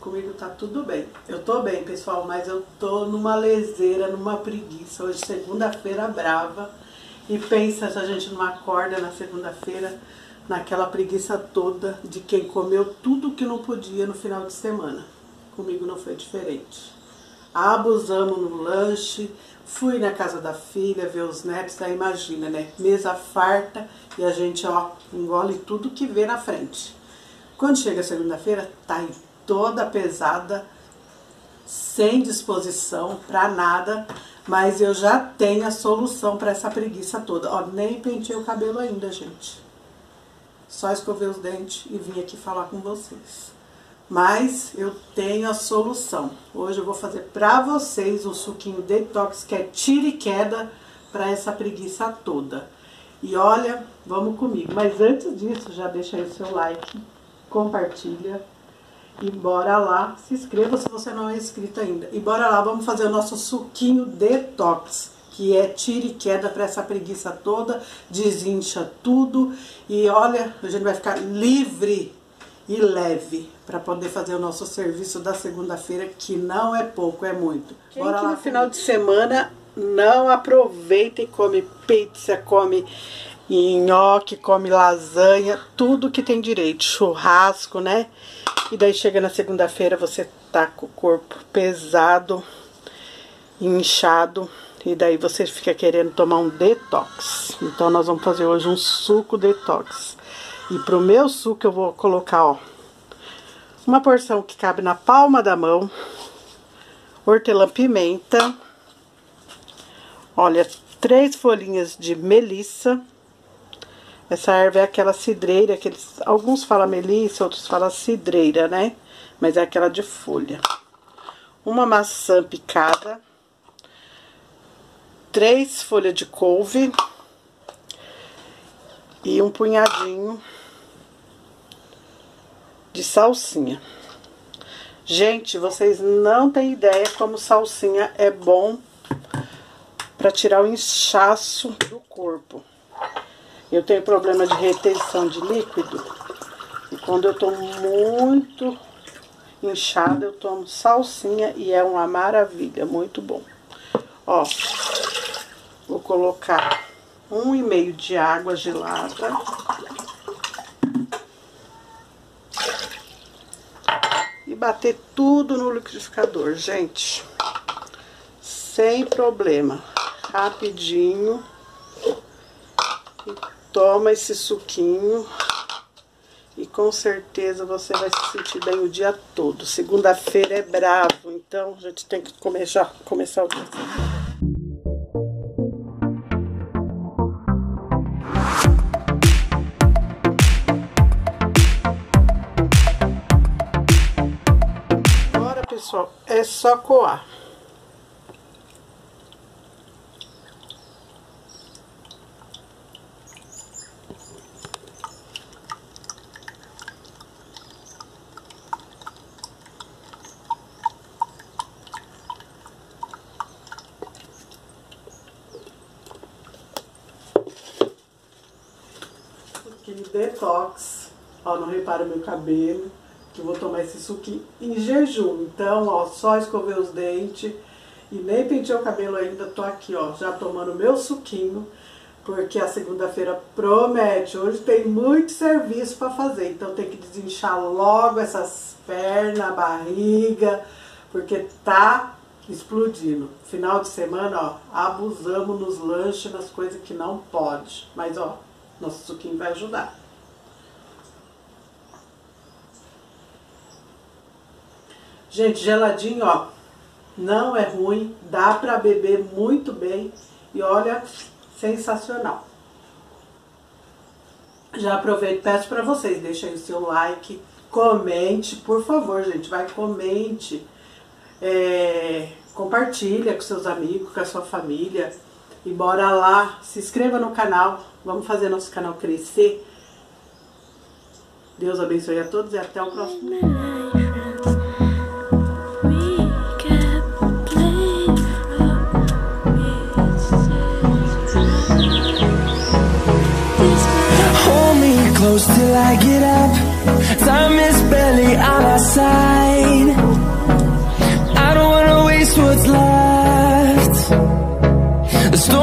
comigo tá tudo bem. Eu tô bem, pessoal, mas eu tô numa leseira, numa preguiça. Hoje, segunda-feira brava. E pensa se a gente não acorda na segunda-feira naquela preguiça toda de quem comeu tudo que não podia no final de semana. Comigo não foi diferente. Abusamos no lanche, fui na casa da filha ver os netos, daí imagina, né? Mesa farta e a gente, ó, engole tudo que vê na frente. Quando chega segunda-feira, tá aí toda pesada, sem disposição para nada, mas eu já tenho a solução para essa preguiça toda. Ó, nem pentei o cabelo ainda, gente. Só escovei os dentes e vim aqui falar com vocês. Mas eu tenho a solução. Hoje eu vou fazer para vocês um suquinho detox que é tira e queda para essa preguiça toda. E olha, vamos comigo. Mas antes disso, já deixa aí o seu like, compartilha e bora lá, se inscreva se você não é inscrito ainda. E bora lá, vamos fazer o nosso suquinho detox, que é tira e queda para essa preguiça toda, desincha tudo e olha, a gente vai ficar livre e leve para poder fazer o nosso serviço da segunda-feira, que não é pouco, é muito. Quem bora lá no final de semana não aproveita e come pizza, come nhoque, come lasanha, tudo que tem direito, churrasco, né? E daí chega na segunda-feira, você tá com o corpo pesado, inchado, e daí você fica querendo tomar um detox. Então nós vamos fazer hoje um suco detox. E pro meu suco eu vou colocar, ó, uma porção que cabe na palma da mão, hortelã-pimenta, olha, três folhinhas de melissa, essa erva é aquela cidreira, que eles, alguns falam melissa, outros falam cidreira, né? Mas é aquela de folha. Uma maçã picada. Três folhas de couve. E um punhadinho de salsinha. Gente, vocês não têm ideia como salsinha é bom para tirar o inchaço do corpo. Eu tenho problema de retenção de líquido. E quando eu tô muito inchada, eu tomo salsinha e é uma maravilha, muito bom. Ó, vou colocar um e meio de água gelada. E bater tudo no liquidificador, gente. Sem problema. Rapidinho. E toma esse suquinho e com certeza você vai se sentir bem o dia todo. Segunda-feira é bravo, então a gente tem que começar, começar o dia. Agora, pessoal, é só coar. Detox. Ó, não repara meu cabelo, que vou tomar esse suquinho em jejum. Então, ó, só escovei os dentes e nem pentei o cabelo ainda. Tô aqui, ó, já tomando meu suquinho, porque a segunda-feira promete. Hoje tem muito serviço para fazer, então tem que desinchar logo essas pernas, barriga, porque tá explodindo. Final de semana, ó, abusamos nos lanches, nas coisas que não pode. Mas, ó, nosso suquinho vai ajudar. Gente, geladinho, ó, não é ruim, dá pra beber muito bem e olha, sensacional. Já aproveito peço pra vocês, deixa aí o seu like, comente, por favor, gente, vai, comente, é, compartilha com seus amigos, com a sua família e bora lá, se inscreva no canal, vamos fazer nosso canal crescer. Deus abençoe a todos e até o próximo till I get up Time is barely on our side what's left. There's no